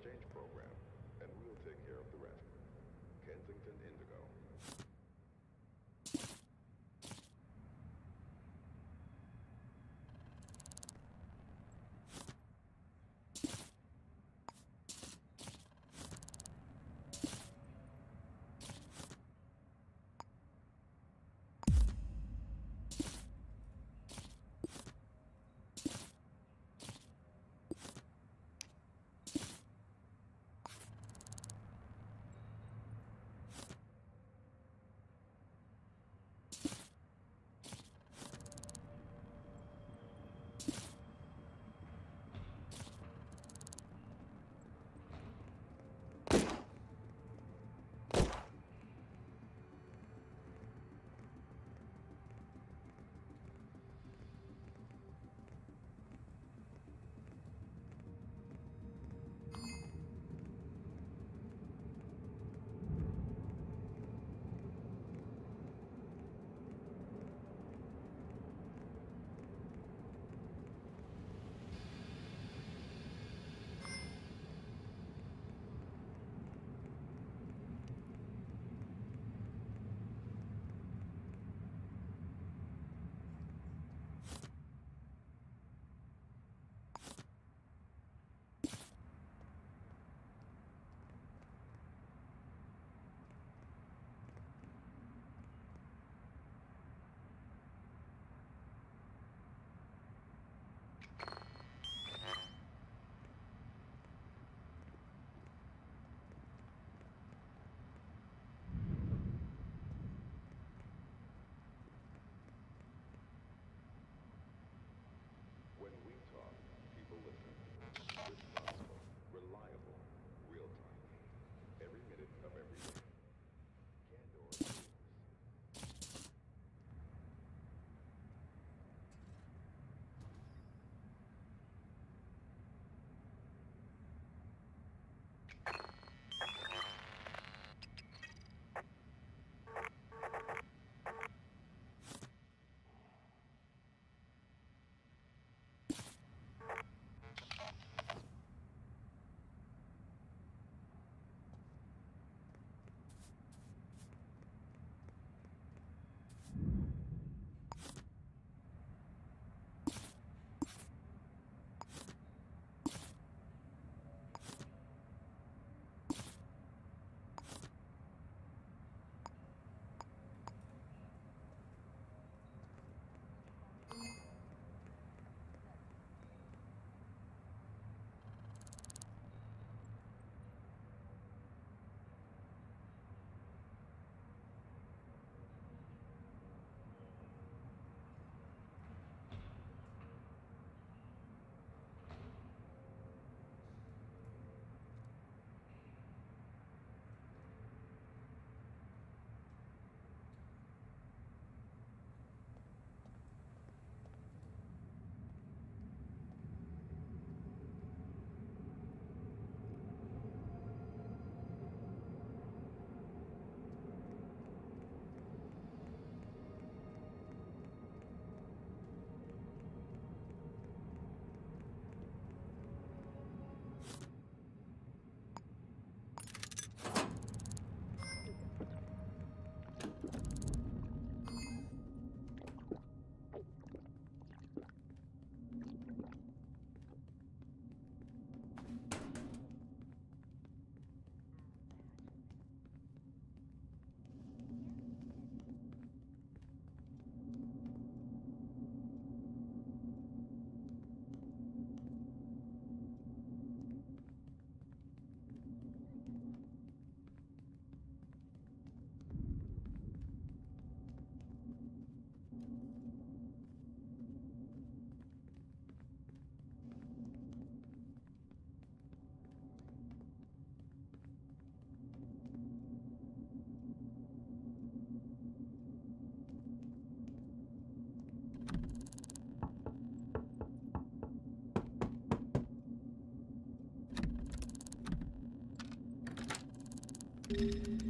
exchange program, Kensington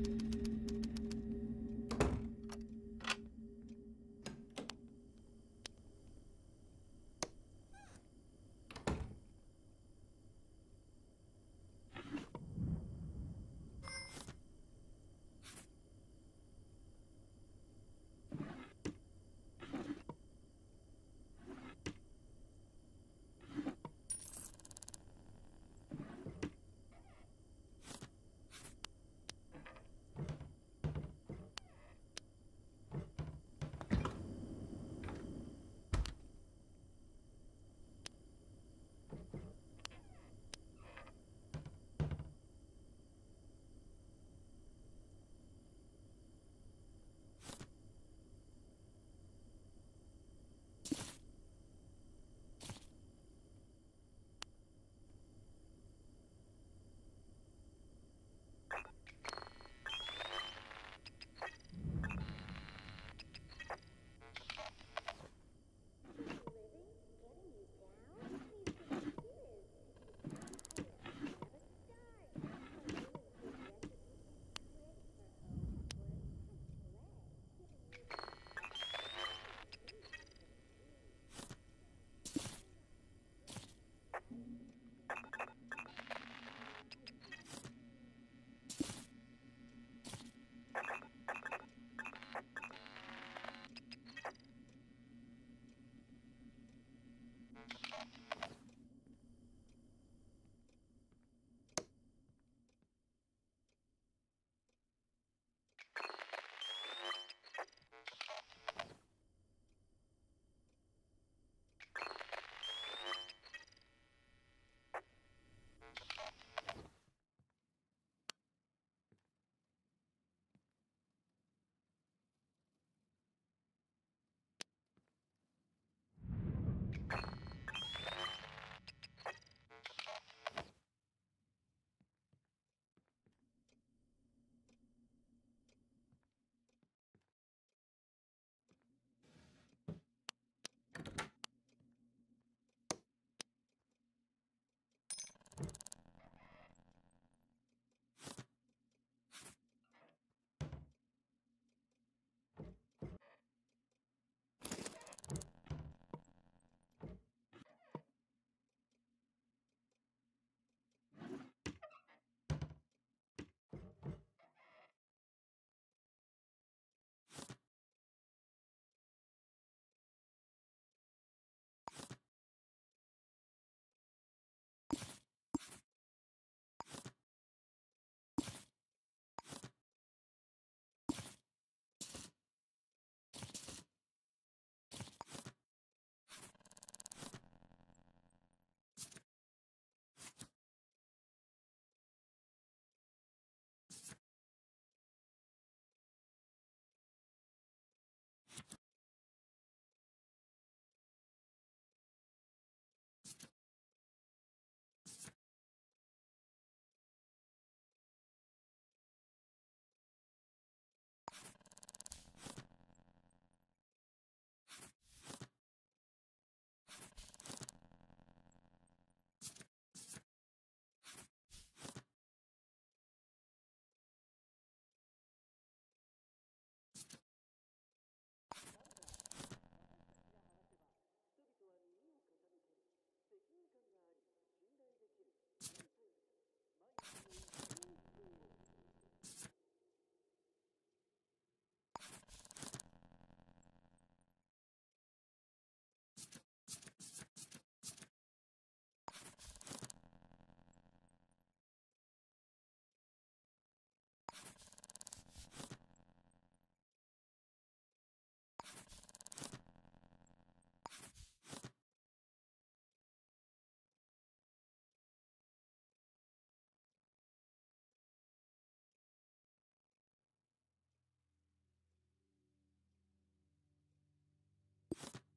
Indigo.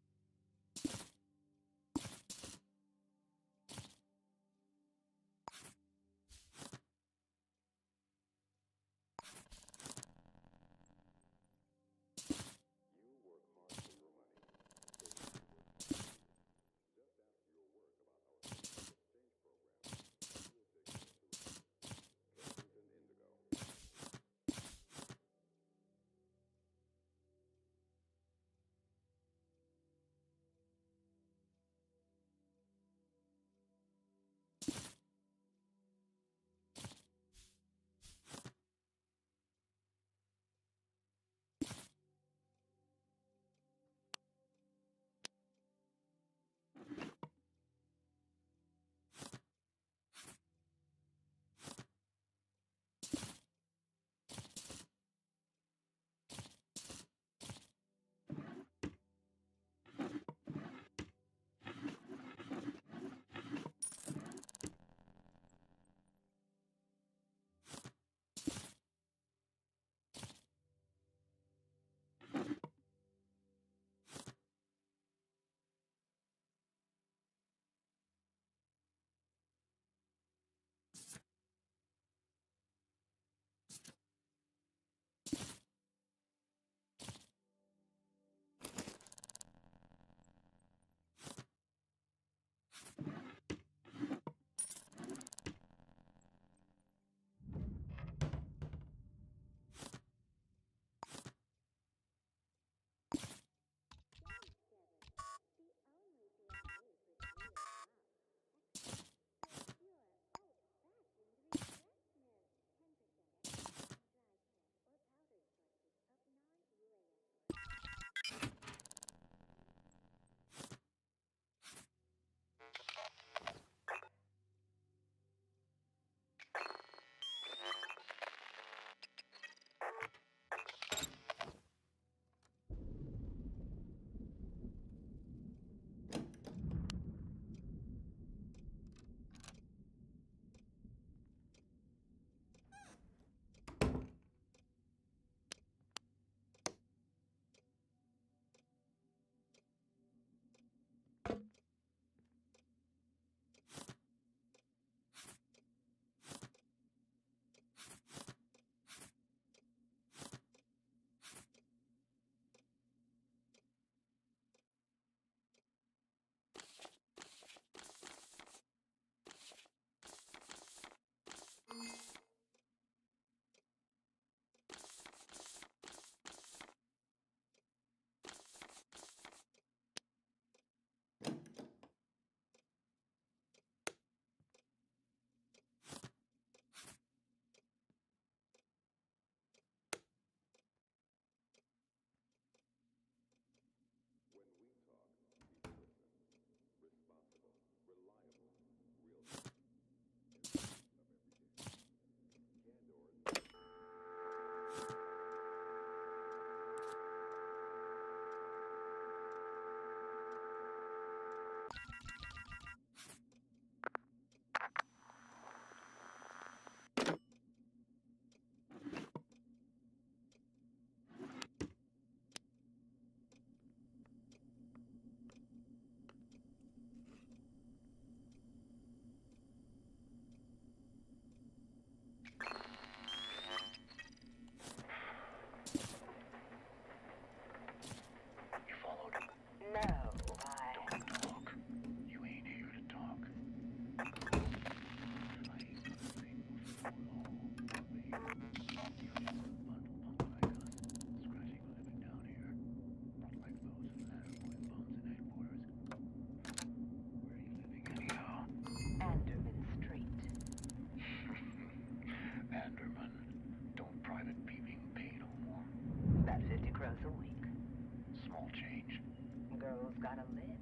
gotta live.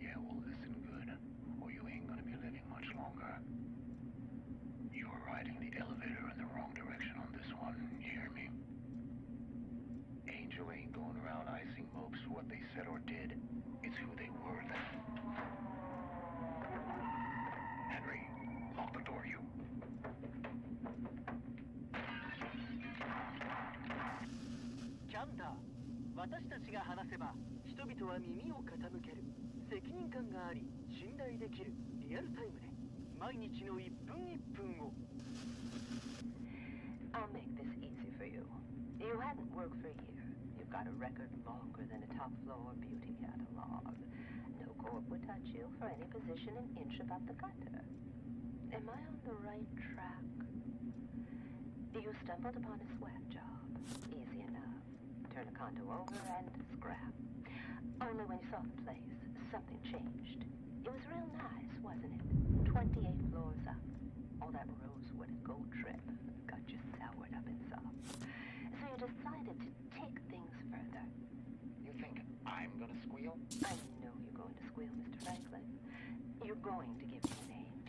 Yeah, well, listen good, or you ain't gonna be living much longer. You were riding the elevator in the wrong direction on this one, you hear me? Angel ain't going around icing mopes for what they said or did. It's who they were that... Henry, lock the door, you. キャンター私たちが話せば人 々は耳を傾ける責任感があり信頼できるリアルタイムで毎日の1分1分を I'll make this easy for you. You hadn't worked for a year. You've got a record longer than a top floor beauty catalog. No corp would touch you for any position an inch above the gutter. Am I on the right track? You stumbled upon a swag job. Easy enough. Turn a condo over and scrap. Only when you saw the place, something changed. It was real nice, wasn't it? 28 floors up. All that rosewood and gold trim got you soured up inside. So you decided to take things further. You think I'm gonna squeal? I know you're going to squeal, Mr. Franklin. You're going to give me names.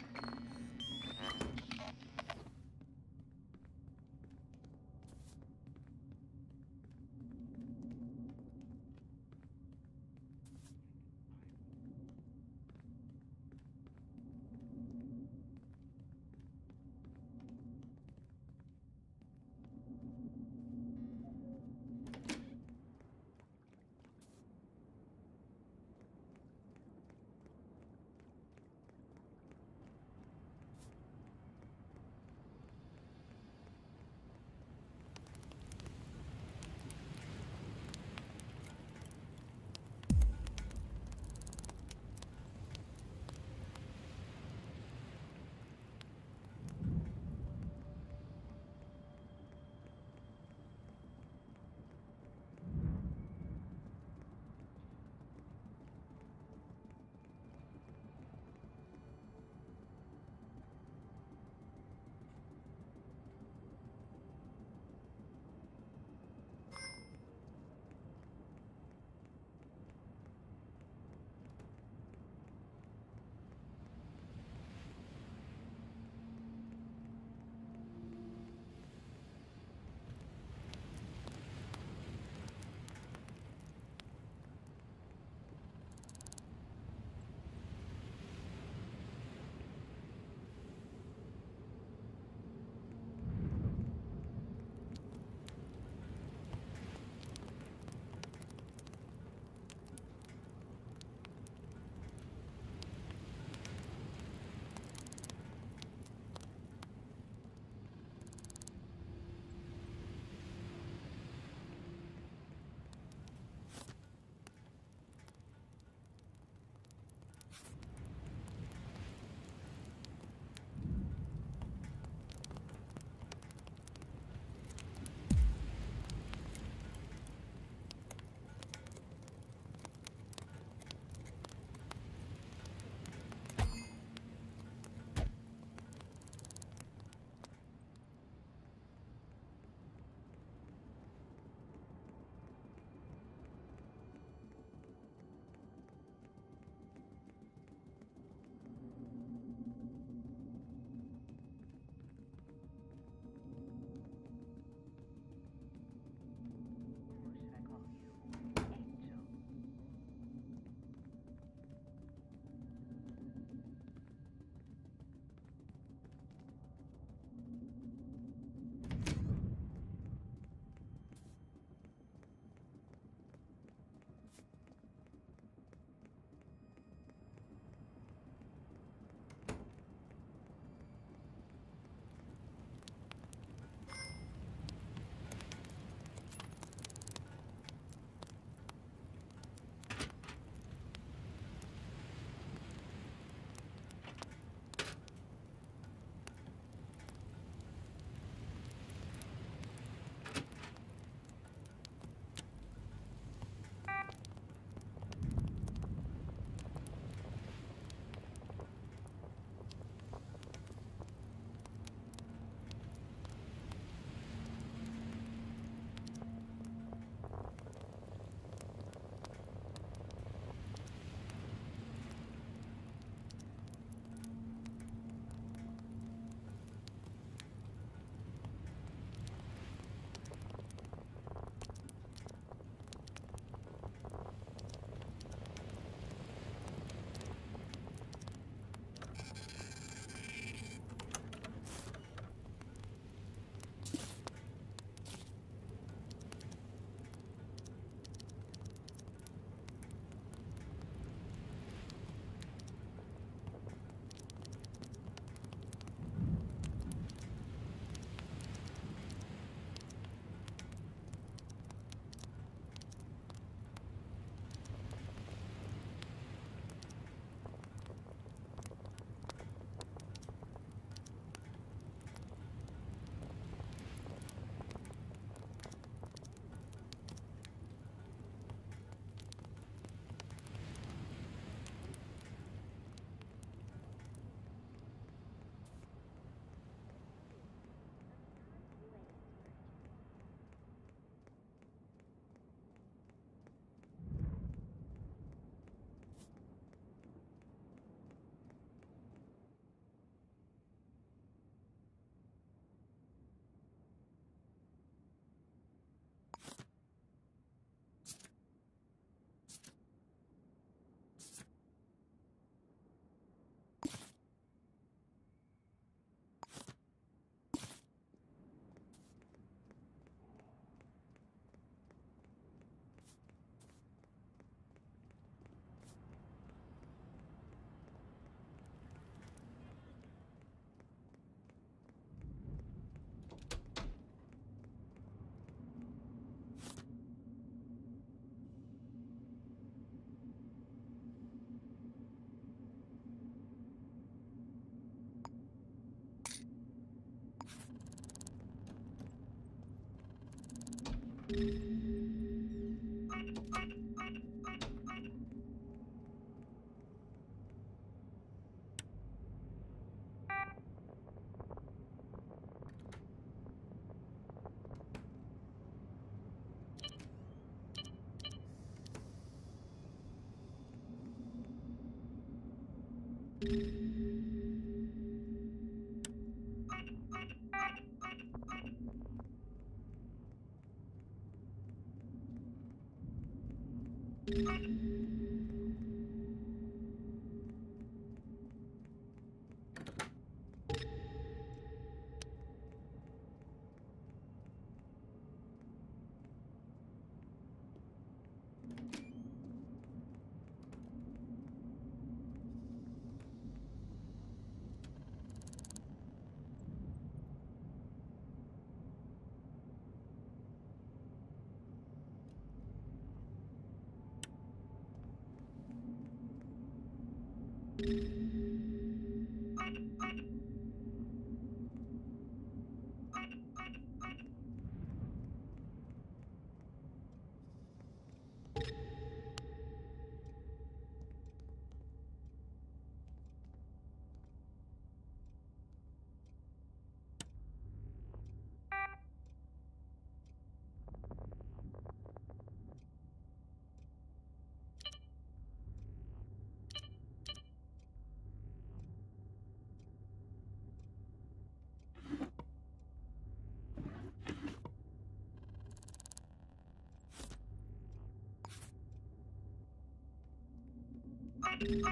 Thank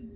you.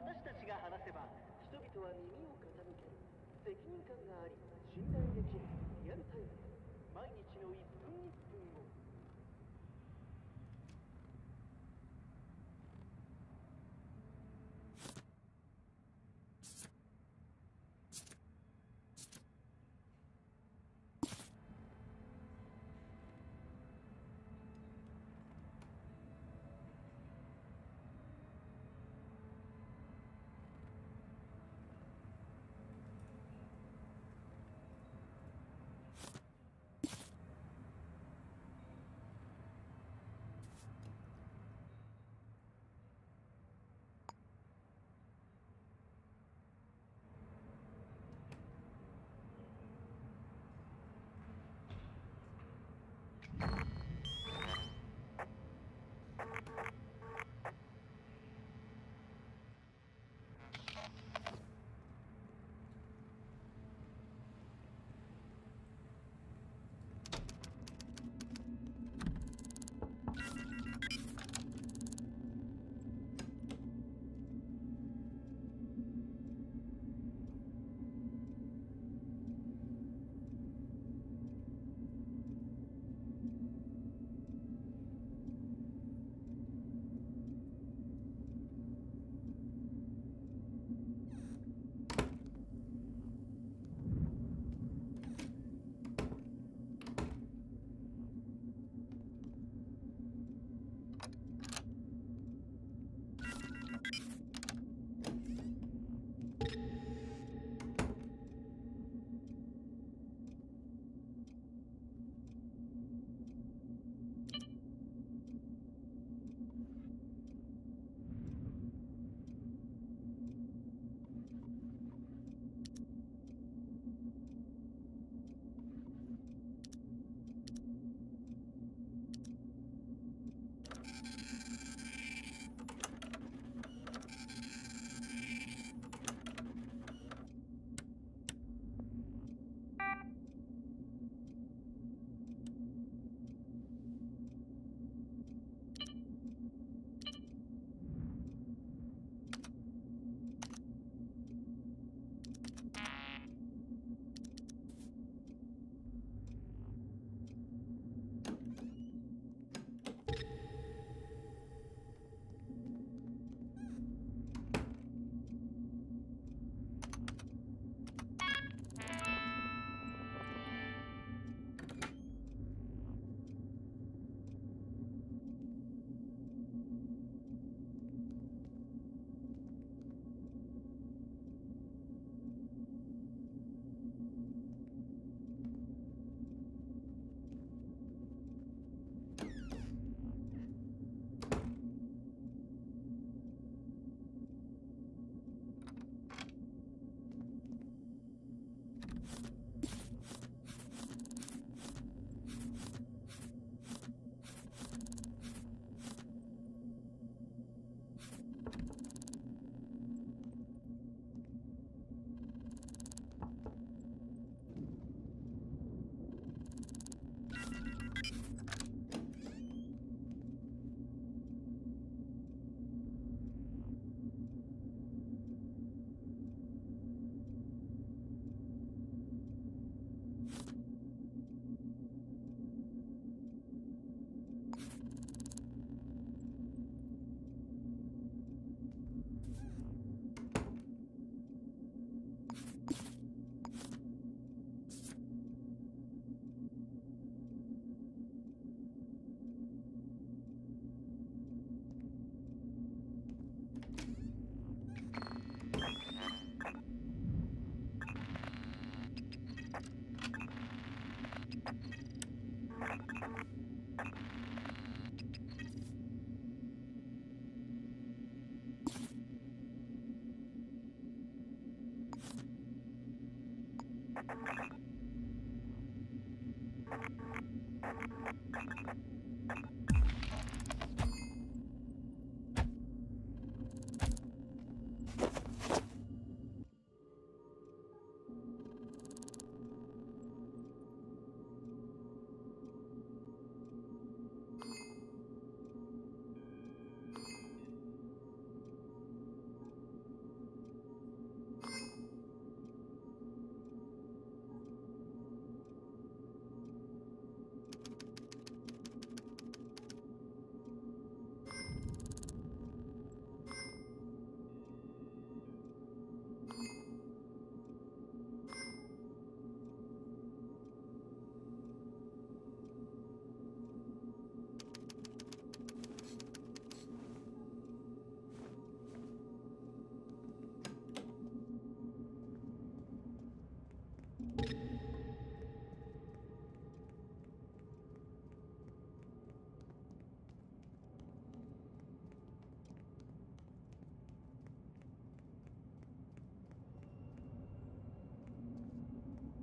私たちが話せば人々は耳を傾ける。責任感があり信頼できる。リアルタイム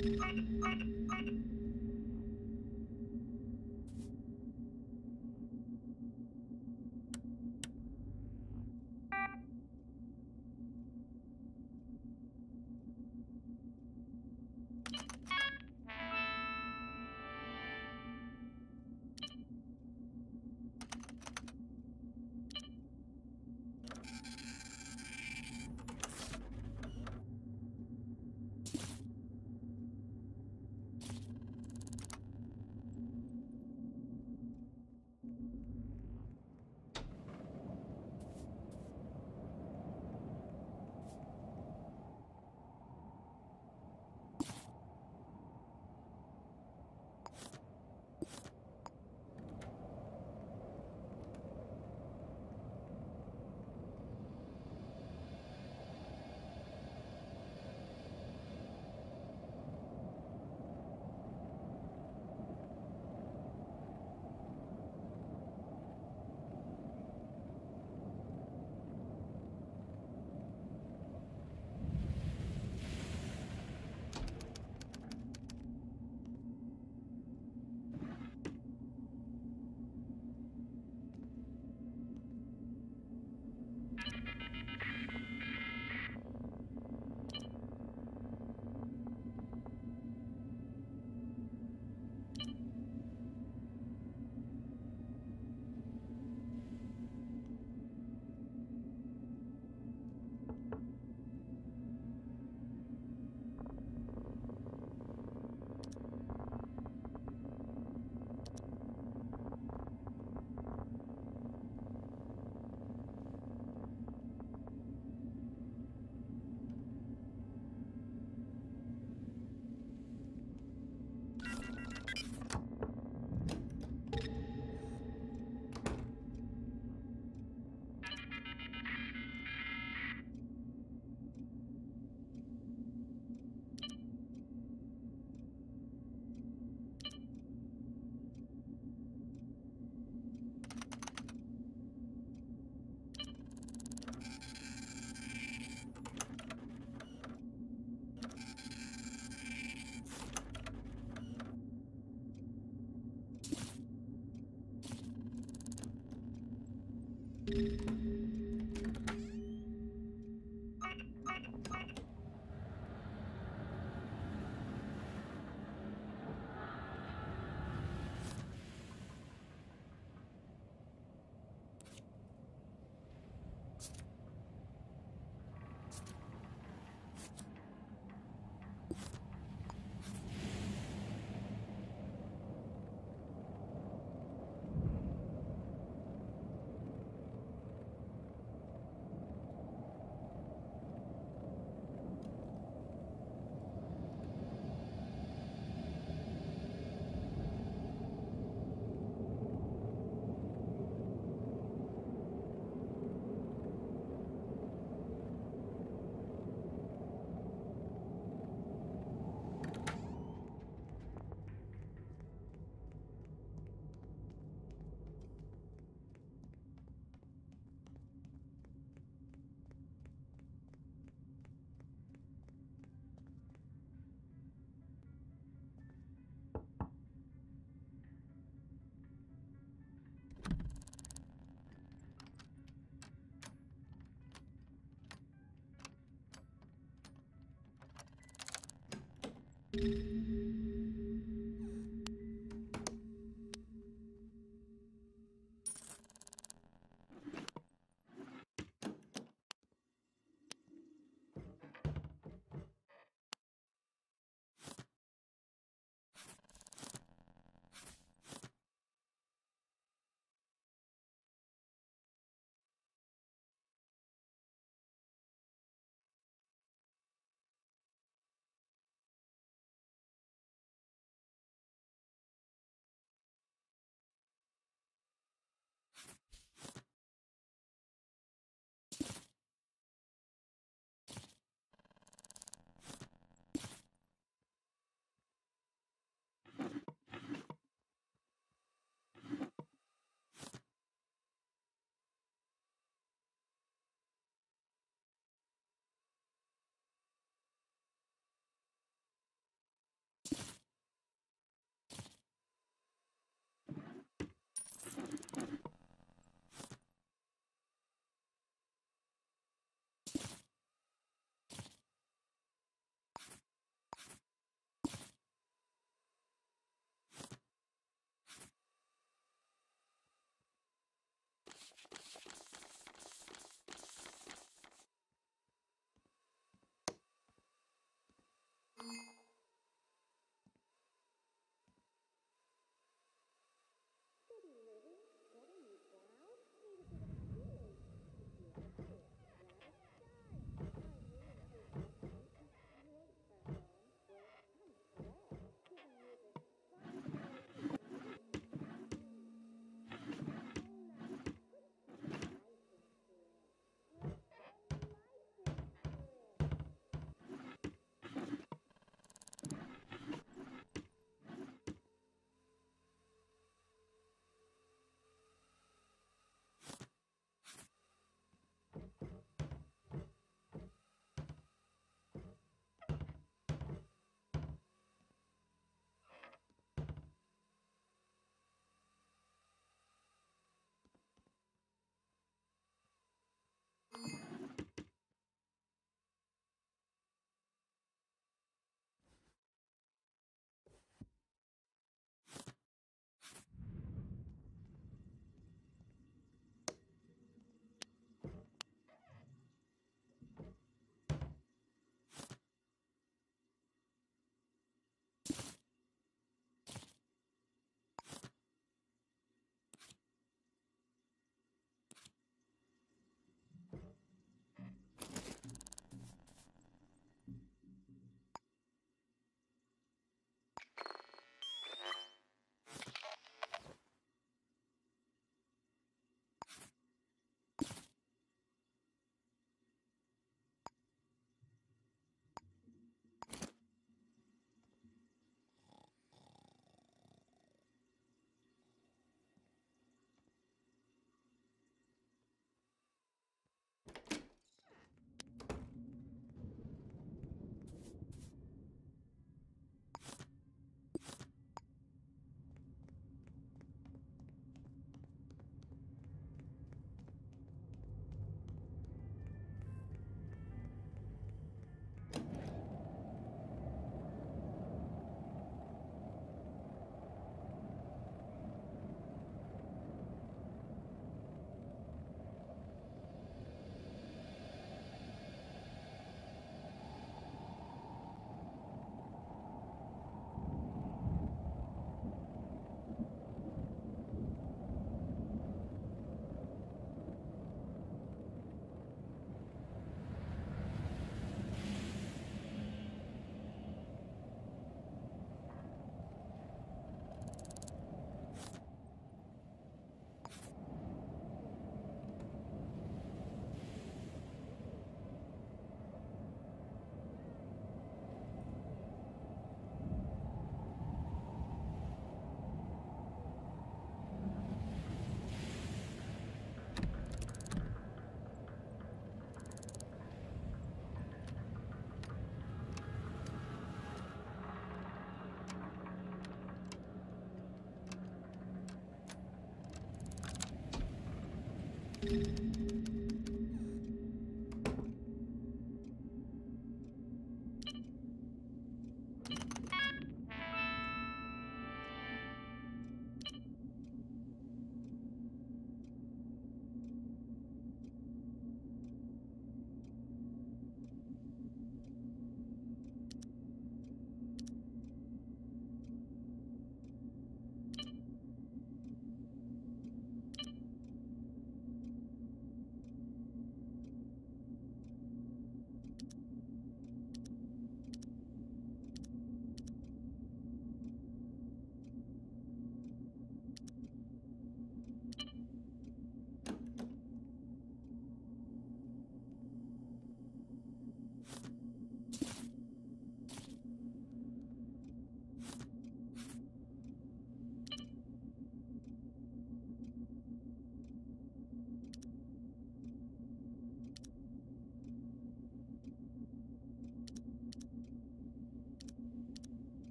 Thank you.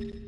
Ugh.